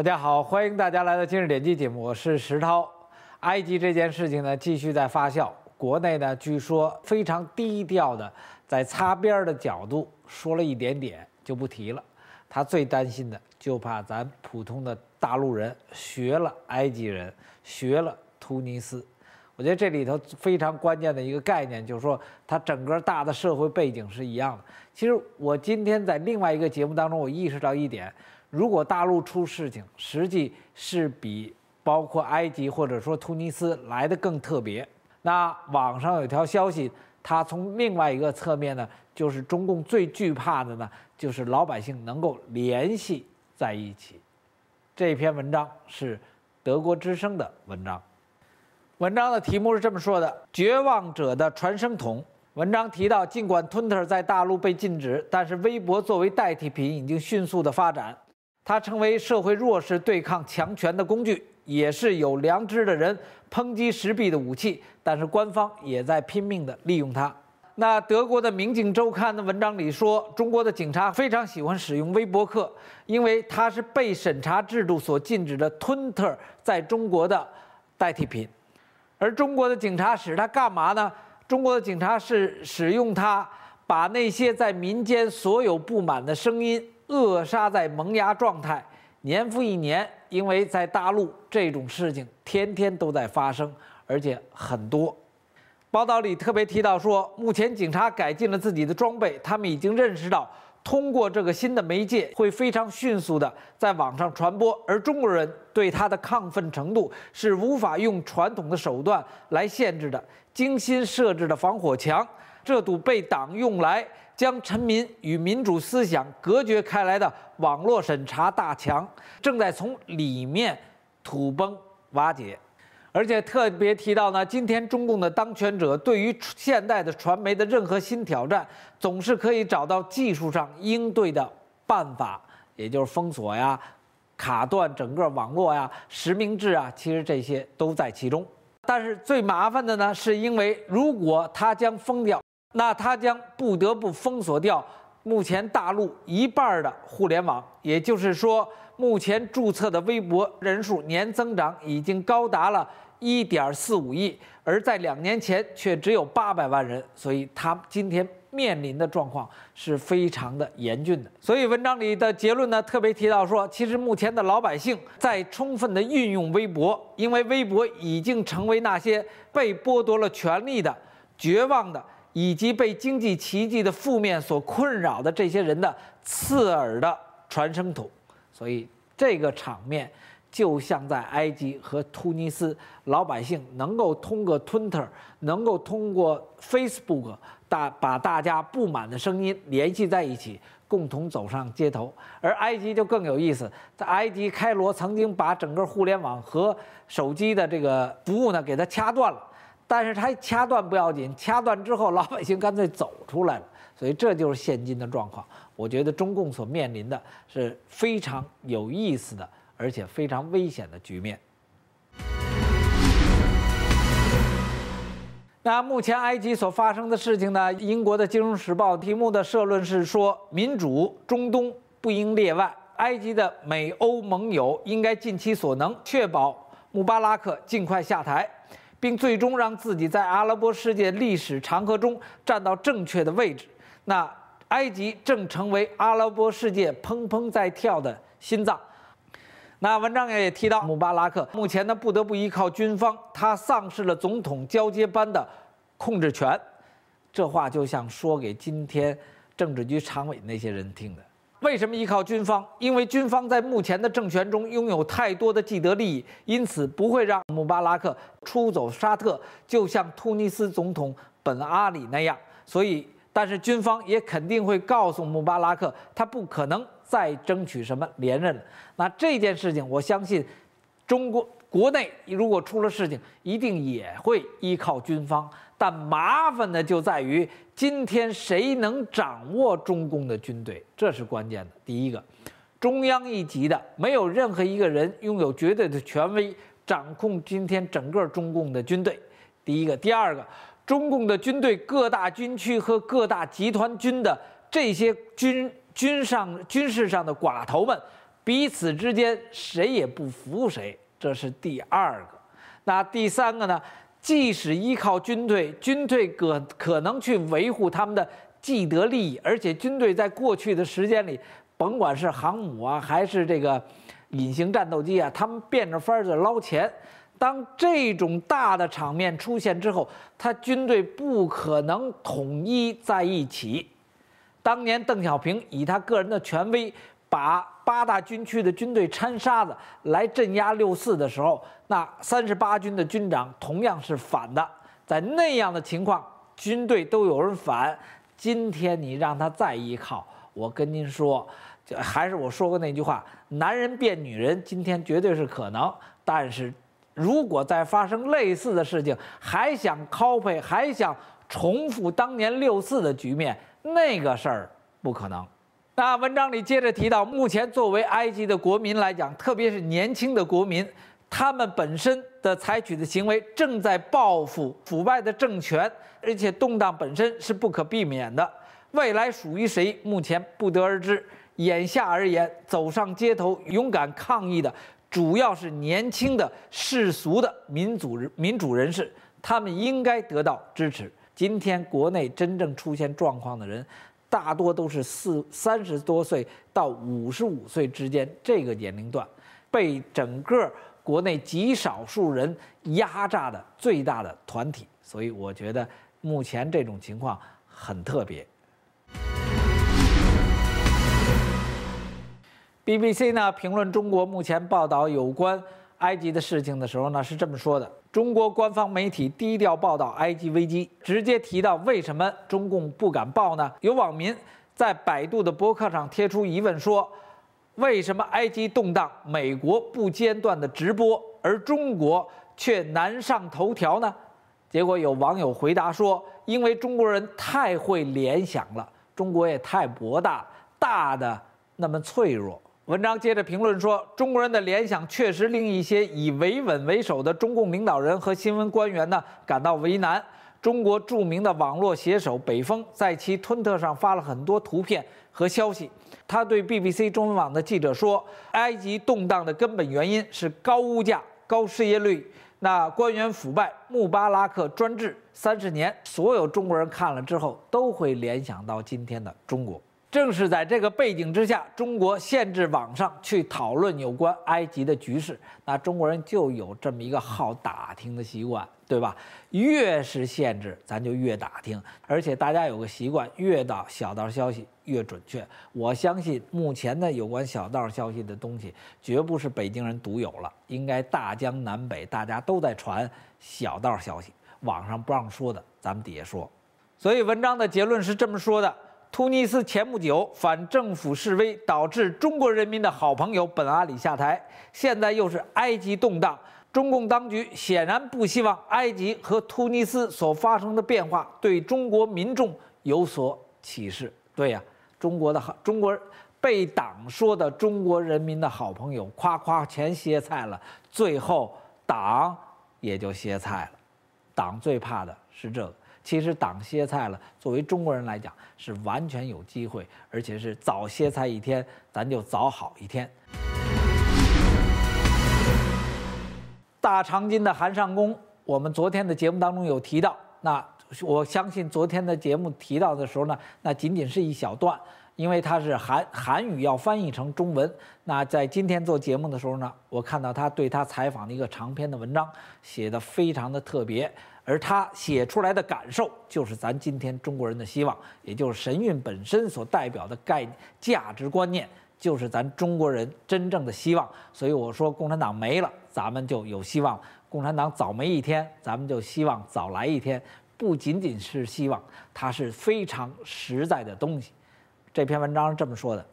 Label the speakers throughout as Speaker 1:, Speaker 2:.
Speaker 1: 大家好，欢迎大家来到今日点击节目，我是石涛。埃及这件事情呢，继续在发酵。国内呢，据说非常低调的，在擦边的角度说了一点点，就不提了。他最担心的，就怕咱普通的大陆人学了埃及人，学了突尼斯。我觉得这里头非常关键的一个概念，就是说它整个大的社会背景是一样的。其实我今天在另外一个节目当中，我意识到一点：如果大陆出事情，实际是比包括埃及或者说突尼斯来的更特别。那网上有条消息，它从另外一个侧面呢，就是中共最惧怕的呢，就是老百姓能够联系在一起。这篇文章是德国之声的文章。文章的题目是这么说的：“绝望者的传声筒。”文章提到，尽管 Twitter 在大陆被禁止，但是微博作为代替品已经迅速的发展，它成为社会弱势对抗强权的工具，也是有良知的人抨击时弊的武器。但是官方也在拼命的利用它。那德国的《民警周刊》的文章里说，中国的警察非常喜欢使用微博客，因为它是被审查制度所禁止的 Twitter 在中国的代替品。而中国的警察使它干嘛呢？中国的警察是使用它，把那些在民间所有不满的声音扼杀在萌芽状态。年复一年，因为在大陆这种事情天天都在发生，而且很多。报道里特别提到说，目前警察改进了自己的装备，他们已经认识到。通过这个新的媒介，会非常迅速的在网上传播，而中国人对它的亢奋程度是无法用传统的手段来限制的。精心设置的防火墙，这堵被党用来将臣民与民主思想隔绝开来的网络审查大墙，正在从里面土崩瓦解。而且特别提到呢，今天中共的当权者对于现代的传媒的任何新挑战，总是可以找到技术上应对的办法，也就是封锁呀、卡断整个网络呀、实名制啊，其实这些都在其中。但是最麻烦的呢，是因为如果他将封掉，那他将不得不封锁掉目前大陆一半的互联网，也就是说。目前注册的微博人数年增长已经高达了一点四五亿，而在两年前却只有八百万人，所以他今天面临的状况是非常的严峻的。所以文章里的结论呢，特别提到说，其实目前的老百姓在充分的运用微博，因为微博已经成为那些被剥夺了权利的、绝望的以及被经济奇迹的负面所困扰的这些人的刺耳的传声筒。所以这个场面就像在埃及和突尼斯，老百姓能够通过 Twitter，能够通过 Facebook，大把大家不满的声音联系在一起，共同走上街头。而埃及就更有意思，在埃及开罗曾经把整个互联网和手机的这个服务呢给它掐断了，但是他掐断不要紧，掐断之后老百姓干脆走出来了。所以这就是现今的状况。我觉得中共所面临的是非常有意思的，而且非常危险的局面。那目前埃及所发生的事情呢？英国的《金融时报》题目的社论是说：“民主中东不应例外，埃及的美欧盟友应该尽其所能，确保穆巴拉克尽快下台，并最终让自己在阿拉伯世界历史长河中站到正确的位置。”那埃及正成为阿拉伯世界砰砰在跳的心脏。那文章也提到，穆巴拉克目前呢不得不依靠军方，他丧失了总统交接班的控制权。这话就像说给今天政治局常委那些人听的。为什么依靠军方？因为军方在目前的政权中拥有太多的既得利益，因此不会让穆巴拉克出走沙特，就像突尼斯总统本阿里那样。所以。但是军方也肯定会告诉穆巴拉克，他不可能再争取什么连任了。那这件事情，我相信，中国国内如果出了事情，一定也会依靠军方。但麻烦的就在于，今天谁能掌握中共的军队，这是关键的。第一个，中央一级的，没有任何一个人拥有绝对的权威掌控今天整个中共的军队。第一个，第二个。中共的军队各大军区和各大集团军的这些军军上军事上的寡头们，彼此之间谁也不服谁，这是第二个。那第三个呢？即使依靠军队，军队可可能去维护他们的既得利益，而且军队在过去的时间里，甭管是航母啊，还是这个隐形战斗机啊，他们变着法儿的捞钱。当这种大的场面出现之后，他军队不可能统一在一起。当年邓小平以他个人的权威。把八大军区的军队掺沙子来镇压六四的时候，那三十八军的军长同样是反的。在那样的情况，军队都有人反。今天你让他再依靠，我跟您说，就还是我说过那句话：男人变女人，今天绝对是可能。但是，如果再发生类似的事情，还想 copy，还想重复当年六四的局面，那个事儿不可能。那文章里接着提到，目前作为埃及的国民来讲，特别是年轻的国民，他们本身的采取的行为正在报复腐败的政权，而且动荡本身是不可避免的。未来属于谁，目前不得而知。眼下而言，走上街头勇敢抗议的，主要是年轻的世俗的民主民主人士，他们应该得到支持。今天国内真正出现状况的人。大多都是四三十多岁到五十五岁之间这个年龄段，被整个国内极少数人压榨的最大的团体，所以我觉得目前这种情况很特别。BBC 呢评论中国目前报道有关。埃及的事情的时候呢，是这么说的：中国官方媒体低调报道埃及危机，直接提到为什么中共不敢报呢？有网民在百度的博客上贴出疑问说：为什么埃及动荡，美国不间断的直播，而中国却难上头条呢？结果有网友回答说：因为中国人太会联想了，中国也太博大，大的那么脆弱。文章接着评论说：“中国人的联想确实令一些以维稳为首的中共领导人和新闻官员呢感到为难。”中国著名的网络写手北风在其推特上发了很多图片和消息。他对 BBC 中文网的记者说：“埃及动荡的根本原因是高物价、高失业率、那官员腐败、穆巴拉克专制三十年。所有中国人看了之后都会联想到今天的中国。”正是在这个背景之下，中国限制网上去讨论有关埃及的局势，那中国人就有这么一个好打听的习惯，对吧？越是限制，咱就越打听。而且大家有个习惯，越到小道消息越准确。我相信目前的有关小道消息的东西，绝不是北京人独有了，应该大江南北大家都在传小道消息，网上不让说的，咱们底下说。所以文章的结论是这么说的。突尼斯前不久反政府示威，导致中国人民的好朋友本阿里下台。现在又是埃及动荡，中共当局显然不希望埃及和突尼斯所发生的变化对中国民众有所启示。对呀，中国的好中国被党说的中国人民的好朋友，夸夸全歇菜了，最后党也就歇菜了。党最怕的是这个。其实党歇菜了，作为中国人来讲是完全有机会，而且是早歇菜一天，咱就早好一天。大长今的韩尚宫，我们昨天的节目当中有提到，那我相信昨天的节目提到的时候呢，那仅仅是一小段，因为它是韩韩语要翻译成中文。那在今天做节目的时候呢，我看到他对他采访的一个长篇的文章，写的非常的特别。而他写出来的感受，就是咱今天中国人的希望，也就是神韵本身所代表的概价值观念，就是咱中国人真正的希望。所以我说，共产党没了，咱们就有希望；共产党早没一天，咱们就希望早来一天。不仅仅是希望，它是非常实在的东西。这篇文章是这么说的：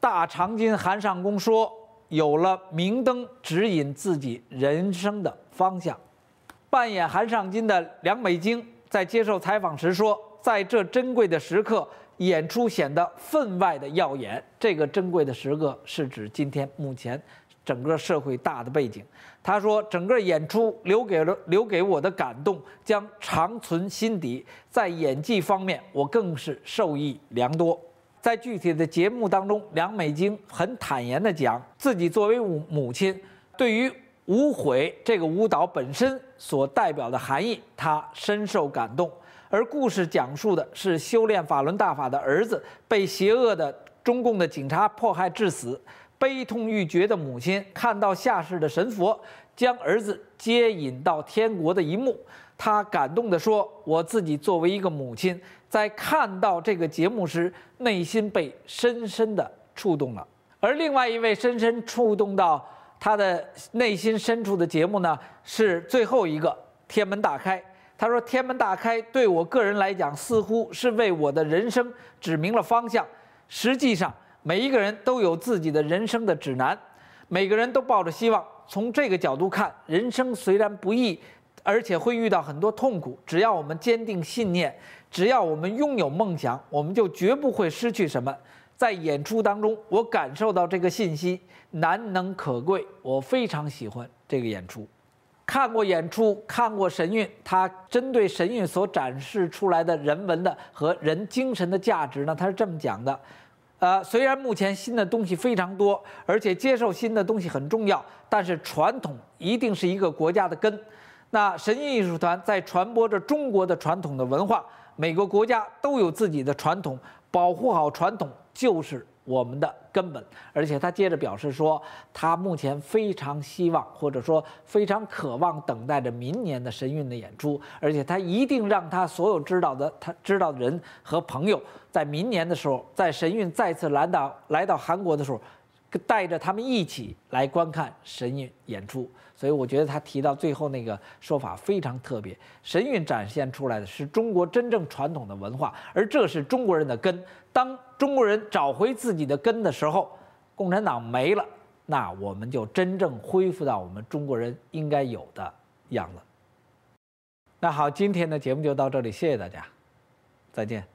Speaker 1: 大长今韩尚宫说，有了明灯指引自己人生的方向。扮演韩尚金的梁美京在接受采访时说：“在这珍贵的时刻，演出显得分外的耀眼。这个珍贵的时刻是指今天目前整个社会大的背景。”他说：“整个演出留给了留给我的感动将长存心底，在演技方面，我更是受益良多。”在具体的节目当中，梁美晶很坦言地讲，自己作为母母亲，对于无悔这个舞蹈本身所代表的含义，他深受感动。而故事讲述的是修炼法轮大法的儿子被邪恶的中共的警察迫害致死，悲痛欲绝的母亲看到下世的神佛将儿子接引到天国的一幕。他感动地说：“我自己作为一个母亲，在看到这个节目时，内心被深深的触动了。而另外一位深深触动到他的内心深处的节目呢，是最后一个《天门大开》。他说：‘天门大开对我个人来讲，似乎是为我的人生指明了方向。实际上，每一个人都有自己的人生的指南，每个人都抱着希望。从这个角度看，人生虽然不易。’”而且会遇到很多痛苦，只要我们坚定信念，只要我们拥有梦想，我们就绝不会失去什么。在演出当中，我感受到这个信息难能可贵，我非常喜欢这个演出。看过演出，看过神韵，他针对神韵所展示出来的人文的和人精神的价值呢，他是这么讲的：，呃，虽然目前新的东西非常多，而且接受新的东西很重要，但是传统一定是一个国家的根。那神韵艺术团在传播着中国的传统的文化，每个国家都有自己的传统，保护好传统就是我们的根本。而且他接着表示说，他目前非常希望，或者说非常渴望等待着明年的神韵的演出，而且他一定让他所有知道的他知道的人和朋友，在明年的时候，在神韵再次来到来到韩国的时候。带着他们一起来观看神韵演出，所以我觉得他提到最后那个说法非常特别。神韵展现出来的是中国真正传统的文化，而这是中国人的根。当中国人找回自己的根的时候，共产党没了，那我们就真正恢复到我们中国人应该有的样子。那好，今天的节目就到这里，谢谢大家，再见。